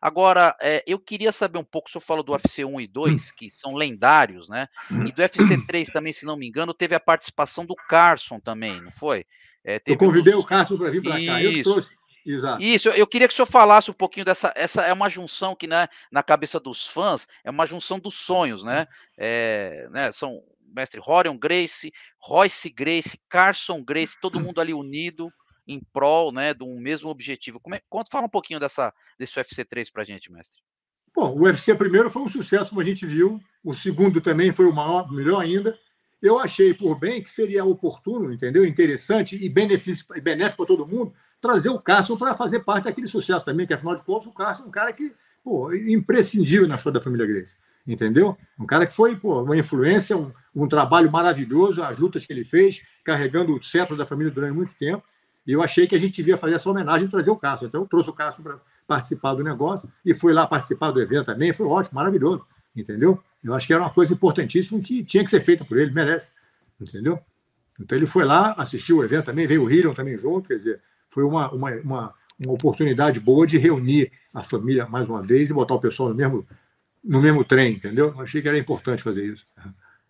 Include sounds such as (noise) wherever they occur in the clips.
Agora, é, eu queria saber um pouco, o senhor falou do UFC 1 e 2, que são lendários, né? E do UFC 3 também, se não me engano, teve a participação do Carson também, não foi? É, eu convidei uns... o Carson para vir para cá. Eu trouxe. Exato. Isso, eu queria que o senhor falasse um pouquinho dessa. Essa é uma junção que, né, na cabeça dos fãs, é uma junção dos sonhos, né? É, né são mestre Rorion Grace, Royce Grace, Carson Grace, todo mundo ali unido em prol, né, de um mesmo objetivo. Como é, conta, fala um pouquinho dessa, desse UFC 3 para a gente, mestre. Bom, o UFC primeiro foi um sucesso, como a gente viu. O segundo também foi o maior, melhor ainda. Eu achei por bem que seria oportuno, entendeu? Interessante e, benefício, benéfico para todo mundo trazer o Cássio para fazer parte daquele sucesso também, que afinal de contas o Cássio é um cara que, pô, imprescindível na história da família Grace, entendeu? Um cara que foi, pô, uma influência, um, um trabalho maravilhoso, as lutas que ele fez, carregando o cetro da família durante muito tempo. E eu achei que a gente devia fazer essa homenagem e trazer o Cássio. Então, eu trouxe o Cássio para participar do negócio e fui lá participar do evento também. Foi ótimo, maravilhoso, entendeu? Eu acho que era uma coisa importantíssima que tinha que ser feita por ele, merece, entendeu? Então, ele foi lá, assistiu o evento também, veio o Hirion também junto, quer dizer, foi uma, uma, uma, uma oportunidade boa de reunir a família mais uma vez e botar o pessoal no mesmo, no mesmo trem, entendeu? Eu achei que era importante fazer isso.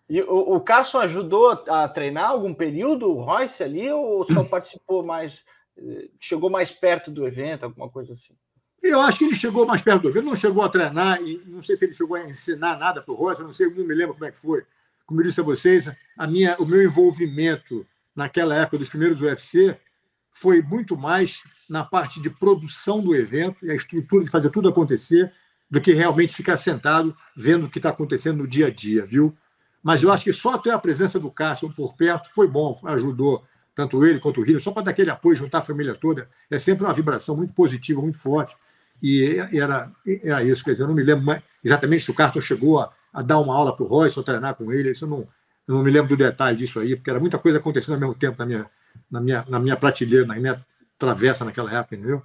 E o, o Carson ajudou a treinar algum período, o Royce ali, ou só (clears throat) participou mais, eh, chegou mais perto do evento, alguma coisa assim? Eu acho que ele chegou mais perto do evento, não chegou a treinar, e não sei se ele chegou a ensinar nada para o Royce, não sei, não me lembro como é que foi. Como eu disse a vocês, a minha, o meu envolvimento naquela época dos primeiros UFC foi muito mais na parte de produção do evento e a estrutura de fazer tudo acontecer do que realmente ficar sentado vendo o que está acontecendo no dia a dia, viu? Mas eu acho que só ter a presença do Cássio por perto foi bom, ajudou tanto ele quanto o Rio, só para dar aquele apoio, juntar a família toda. É sempre uma vibração muito positiva, muito forte. E era, era isso, quer dizer, eu não me lembro exatamente se o Carson chegou a, a dar uma aula para o Royce ou treinar com ele, isso eu não, eu não me lembro do detalhe disso aí, porque era muita coisa acontecendo ao mesmo tempo na minha, na minha, na minha prateleira, na minha travessa naquela época, entendeu?